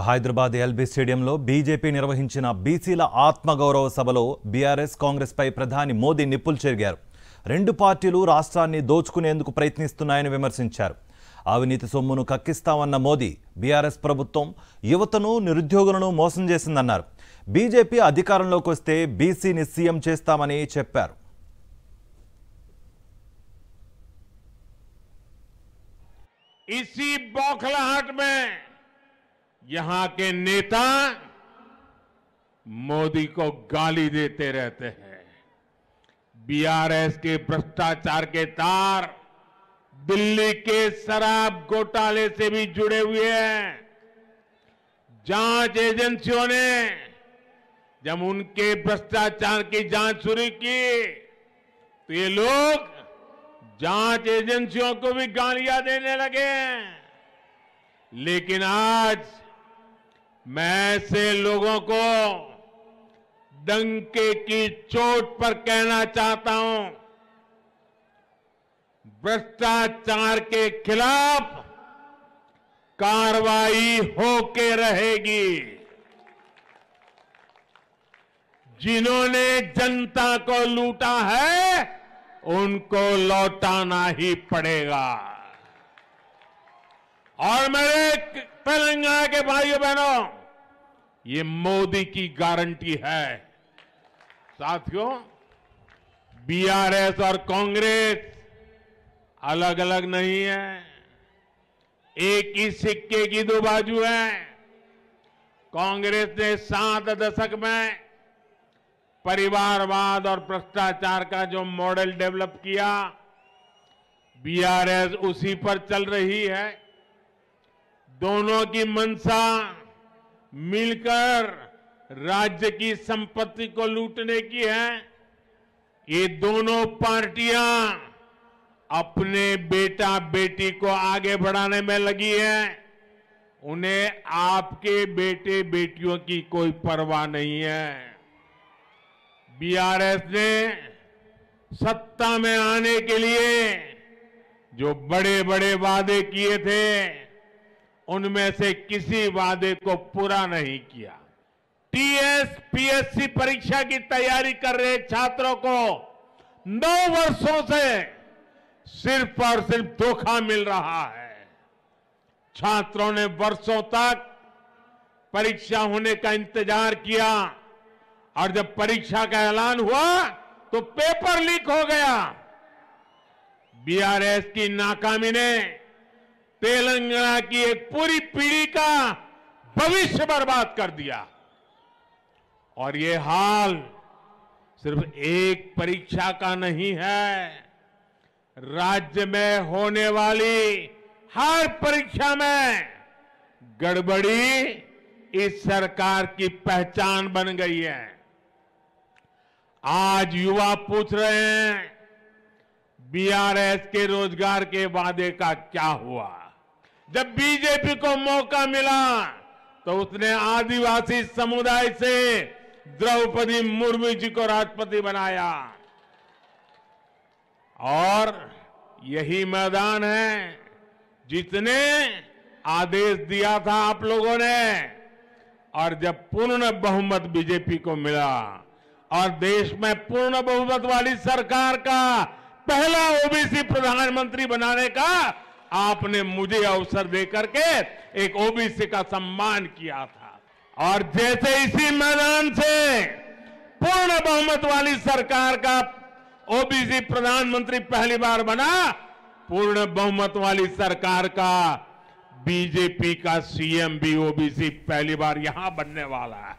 Hyderabad LB స్టేడియంలో BJP నిర్వహించిన బీసీల ఆత్మగౌరవ సభలో బీఆర్ఎస్ కాంగ్రెస్పై ప్రధాని మోదీ నిప్పులు చెరిగారు. రెండు పార్టీలు రాష్ట్రాన్ని దోచుకునేందుకు ప్రయత్నిస్తున్నాయని విమర్శించారు. అవినీతి సొమ్మును కక్కిస్తామన్న మోదీ బీఆర్ఎస్ ప్రభుత్వం యువతను నిరుద్యోగులను మోసం చేసిందన్నారు. బీజేపీ అధికారంలోకి వస్తే బీసీని సీఎం చేస్తామని చెప్పారు. इसी बौखलाहट में यहाँ के नेता मोदी को गाली देते रहते हैं। बीआरएस के भ्रष्टाचार के तार दिल्ली के शराब घोटाले से भी जुड़े हुए हैं। जाँच एजेंसियों ने जब उनके भ्रष्टाचार की जाँच शुरू की तो ये लोग जाँच एजेंसियों को भी गालियाँ देने लगे हैं। लेकिन आज मैं ऐसे लोगों को डंके की चोट पर कहना चाहता हूँ। भ्रष्टाचार के खिलाफ कार्रवाई होके रहेगी। जिन्होंने जनता को लूटा है, उनको लौटाना ही पड़ेगा। और मेरे तेलंगाना के भाइयों बहनों ये मोदी की गारंटी है। साथियों बीआरएस और कांग्रेस अलग अलग नहीं है। एक ही सिक्के की दो बाजू है। कांग्रेस ने सात दशक में परिवारवाद और भ्रष्टाचार का जो मॉडल डेवलप किया बीआरएस उसी पर चल रही है। दोनों की मंशा मिलकर राज्य की संपत्ति को लूटने की है, ये दोनों पार्टियाँ अपने बेटा बेटी को आगे बढ़ाने में लगी है। उन्हें आपके बेटे बेटियों की कोई परवाह नहीं है। बीआरएस ने सत्ता में आने के लिए जो बड़े बड़े वादे किए थे उनमें से किसी वादे को पूरा नहीं किया। टीएस पीएससी परीक्षा की तैयारी कर रहे छात्रों को नौ वर्षों से सिर्फ़ और सिर्फ़ धोखा मिल रहा है। छात्रों ने वर्षों तक परीक्षा होने का इंतज़ार किया और जब परीक्षा का ऐलान हुआ तो पेपर लीक हो गया। बीआरएस की नाकामी ने तेलंगाना की एक पूरी पीढ़ी का भविष्य बर्बाद कर दिया। और ये हाल सिर्फ़ एक परीक्षा का नहीं है, राज्य में होने वाली हर परीक्षा में गड़बड़ी इस सरकार की पहचान बन गई है। आज युवा पूछ रहे हैं, बीआरएस के रोज़गार के वादे का क्या हुआ? जब बीजेपी को मौका मिला तो उसने आदिवासी समुदाय से द्रौपदी मुर्मू जी को राष्ट्रपति बनाया। और यही मैदान है, जिसने आदेश दिया था आप लोगों ने। और जब पूर्ण बहुमत बीजेपी को मिला, और देश में पूर्ण बहुमत वाली सरकार का पहला ओबीसी प्रधानमंत्री बनाने का आपने मुझे अवसर देकर के एक ओबीसी का सम्मान किया था। और जैसे इसी मैदान से पूर्ण बहुमत वाली सरकार का ओबीसी प्रधानमंत्री पहली बार बना, पूर्ण बहुमत वाली सरकार का बीजेपी का सीएम भी ओबीसी पहली बार यहाँ बनने वाला है।